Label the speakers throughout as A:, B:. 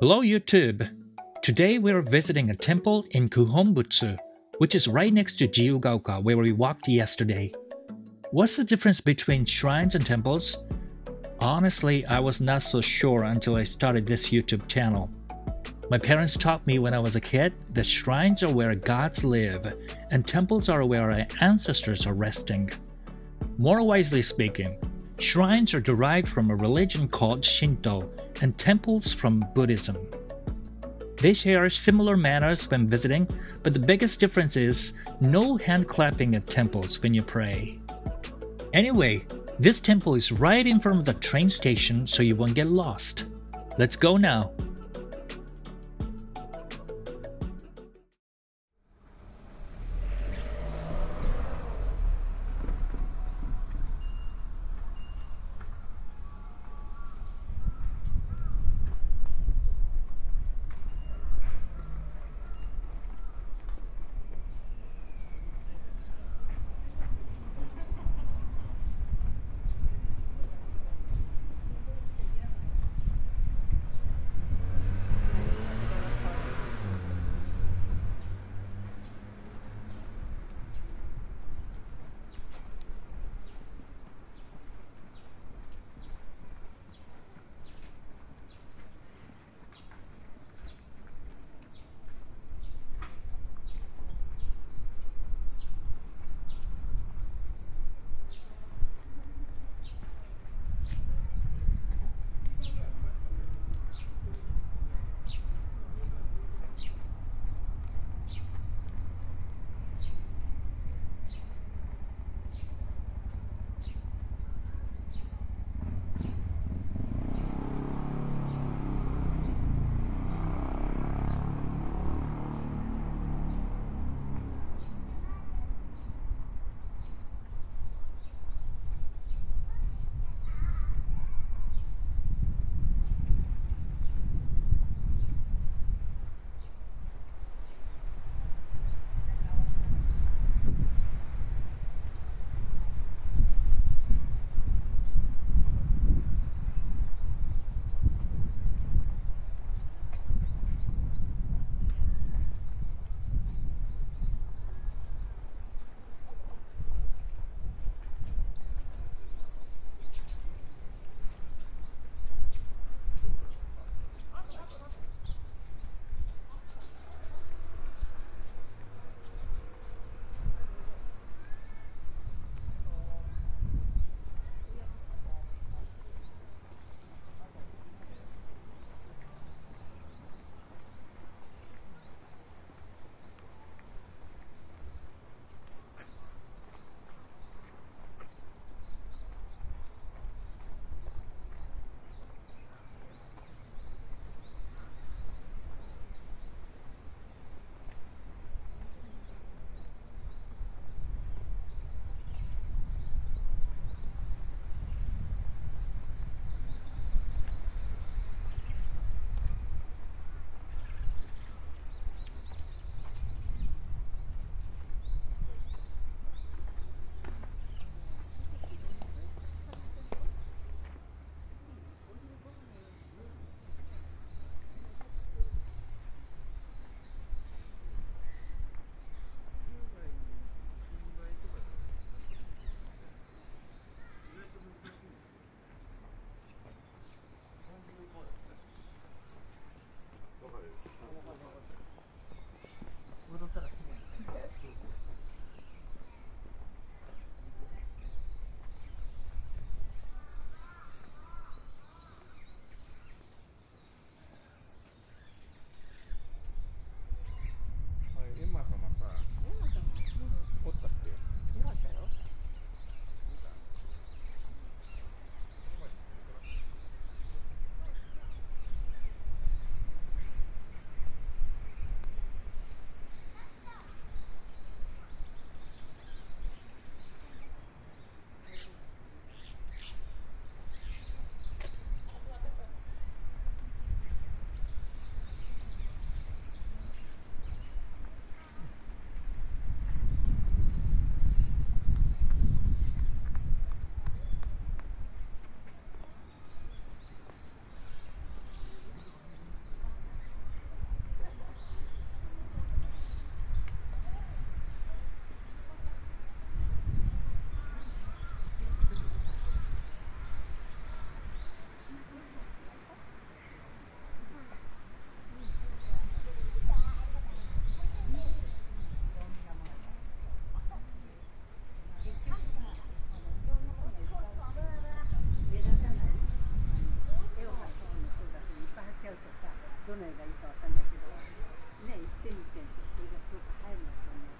A: Hello YouTube! Today we're visiting a temple in Kuhombutsu, which is right next to Jiyugaoka where we walked yesterday. What's the difference between shrines and temples? Honestly, I was not so sure until I started this YouTube channel. My parents taught me when I was a kid that shrines are where gods live, and temples are where our ancestors are resting. More wisely speaking, shrines are derived from a religion called Shinto, and temples from Buddhism. They share similar manners when visiting, but the biggest difference is no hand clapping at temples when you pray. Anyway, this temple is right in front of the train station so you won't get lost. Let's go now. どの絵がいいかわかんないけどね行ってみてそれがすごく入るなと思う。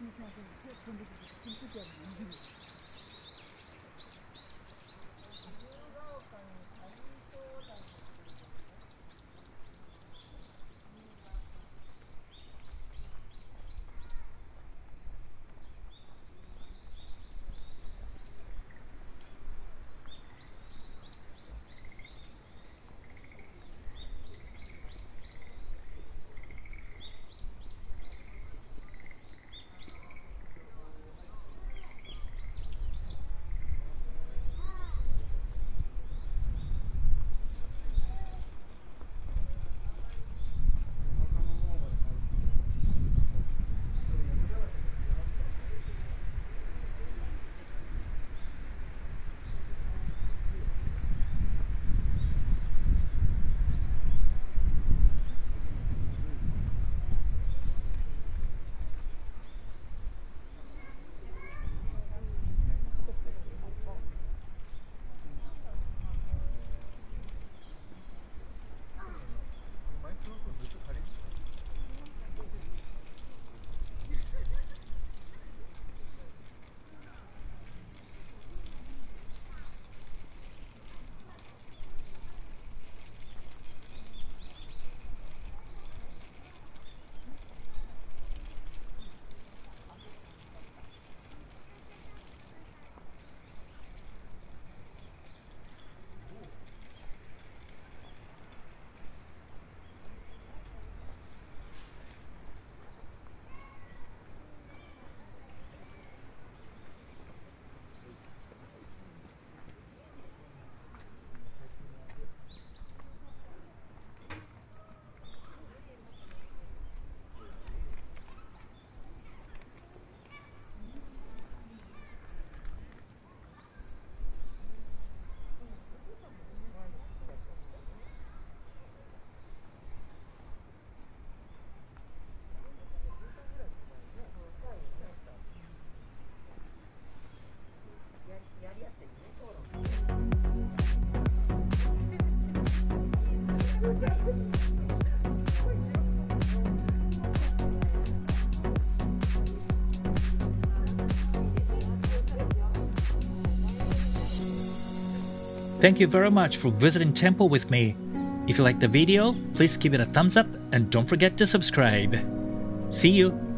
B: すみません。
A: Thank you very much for visiting temple with me. If you like the video, please give it a thumbs up and don't forget to subscribe. See you!